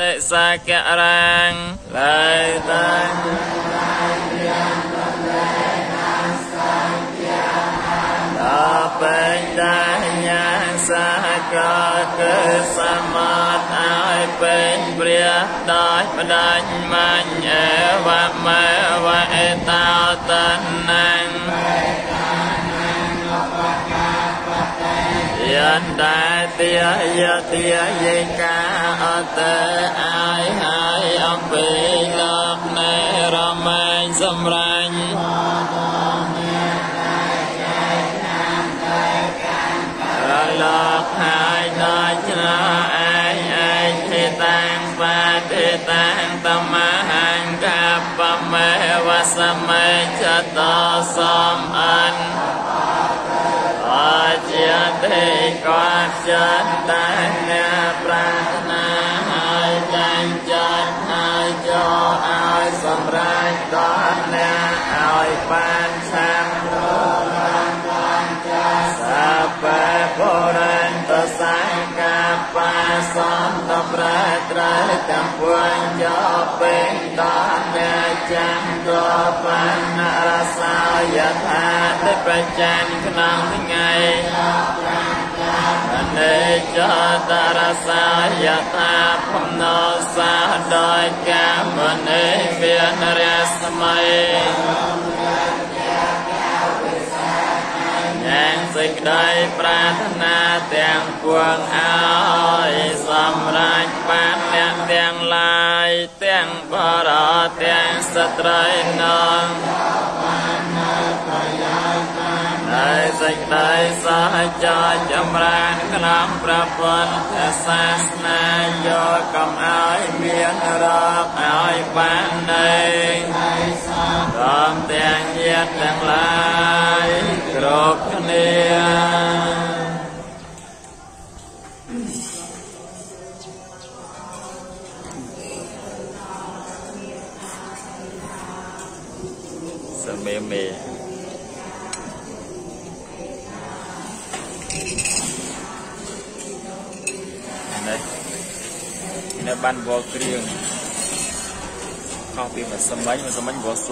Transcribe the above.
តិសាករាំងឡើយតាំដល់ពេញតាញាសាកលគឺសមត្ថឲ្យពេញព្រះដោយបដាញ់មាញ់អេវមេវអេតោតនា ន្តតិយតិយេកាអតេអាយហើយអំពីលោកនៃរមែងសម្រាញ់រលកហើយដល់ច្រឯងឯងទេតាំងបាទេតាំងតមហង្កាបមេវសមេចតសំអនអជា ទេគាត់ចិត្តតែអ្នកប្រាថ្នាហើយតែងចិត្តហើយចូលឲ្យសម្រេចដល់អ្នកឲ្យបានឆាប់សាបេបុរិន្តសង្កាបាសន្តប្រែត្រៃទាំងពួងយកពេញដល់ អ្នកចាំក្របណ្ណរសាយថាទេប្រចានក្នុងថ្ងៃអនេចតរសាយថាភំណោសាដោយកម្មនេមានរស្មីយ៉ាងសេចក្តីប្រាថ្នាទាំងពួងឲ្យសម្រេចបានអ្នកទាំងឡាយ ទាំងបរោទាំងស្ត្រីនងហើយសេចក្តីសហចរចម្រើនក្នុងព្រះពុទ្ធសាសនាយកកំឲ្យមានរកឲ្យបាននៃព្រមទាំងញាតិទាំងឡាយគ្រប់គ្នា សមេមេនេះនេះបានវល់គ្រឿងខុសពីមួយសមិញមួយសមិញវល់ស